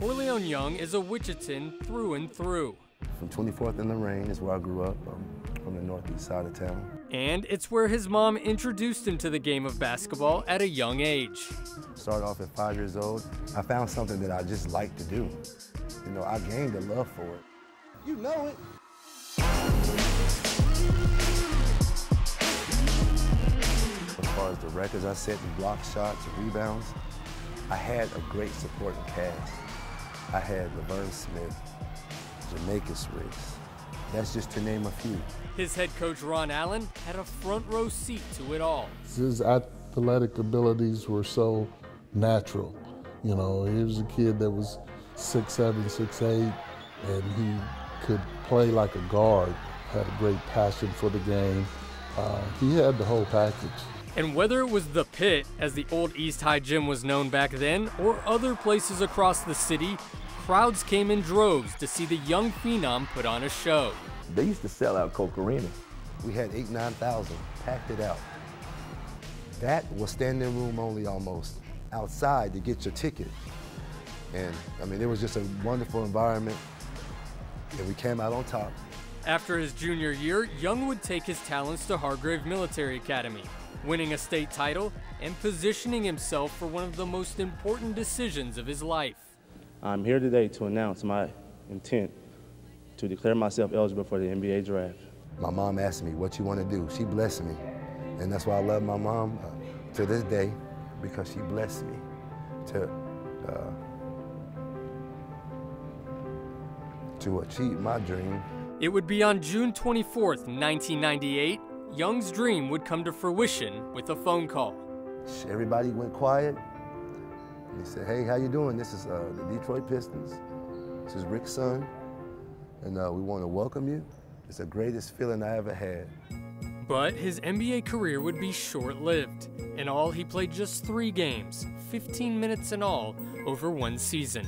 Korleone Young is a Wichitan through and through. From 24th in Lorain is where I grew up, um, from the northeast side of town. And it's where his mom introduced him to the game of basketball at a young age. Started off at five years old. I found something that I just like to do. You know, I gained a love for it. You know it. As far as the records I set, the block shots, the rebounds, I had a great supporting cast. I had Laverne Smith, Jamarcus Riggs. That's just to name a few. His head coach Ron Allen had a front row seat to it all. His athletic abilities were so natural. You know, he was a kid that was six seven, six eight, and he could play like a guard. Had a great passion for the game. Uh, he had the whole package. And whether it was the pit, as the old East High Gym was known back then, or other places across the city, crowds came in droves to see the young phenom put on a show. They used to sell out Koch Arena. We had eight, 9,000, packed it out. That was standing room only almost, outside to get your ticket. And I mean, it was just a wonderful environment, and we came out on top. After his junior year, Young would take his talents to Hargrave Military Academy, winning a state title and positioning himself for one of the most important decisions of his life. I'm here today to announce my intent to declare myself eligible for the NBA draft. My mom asked me, what you want to do? She blessed me. And that's why I love my mom uh, to this day, because she blessed me to, uh, to achieve my dream. It would be on June 24th, 1998, Young's dream would come to fruition with a phone call. Everybody went quiet. He said, hey, how you doing? This is uh, the Detroit Pistons. This is Rick Sund, and uh, we want to welcome you. It's the greatest feeling I ever had. But his NBA career would be short-lived. In all, he played just three games, 15 minutes in all, over one season.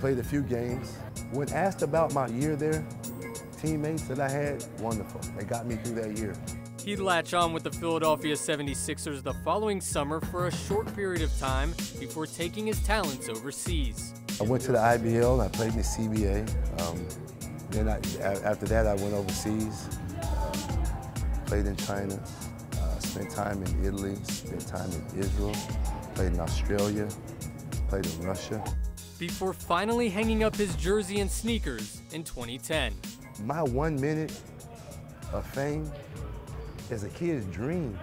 Played a few games. When asked about my year there, teammates that I had, wonderful. They got me through that year. He'd latch on with the Philadelphia 76ers the following summer for a short period of time before taking his talents overseas. I went to the IBL, I played in the CBA. Um, then I, after that, I went overseas, uh, played in China, uh, spent time in Italy, spent time in Israel, played in Australia, played in Russia. Before finally hanging up his jersey and sneakers in 2010. My one minute of fame is a kid's dream.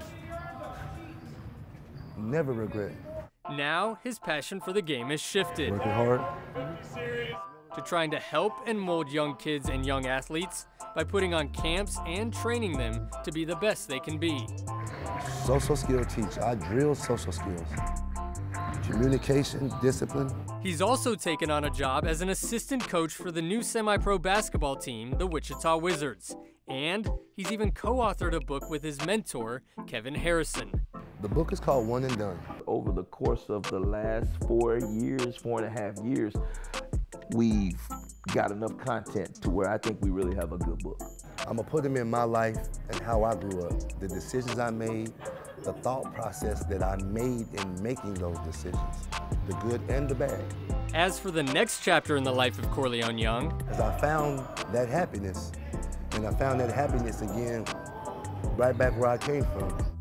Never regret. Now, his passion for the game has shifted. Working hard. To trying to help and mold young kids and young athletes by putting on camps and training them to be the best they can be. Social skill teach. I drill social skills. Communication, discipline. He's also taken on a job as an assistant coach for the new semi-pro basketball team, the Wichita Wizards. And he's even co-authored a book with his mentor, Kevin Harrison. The book is called One and Done. Over the course of the last four years, four and a half years, we've got enough content to where I think we really have a good book. I'm gonna put them in my life and how I grew up, the decisions I made, the thought process that I made in making those decisions, the good and the bad. As for the next chapter in the life of Korleone Young, as I found that happiness, and I found that happiness again right back where I came from.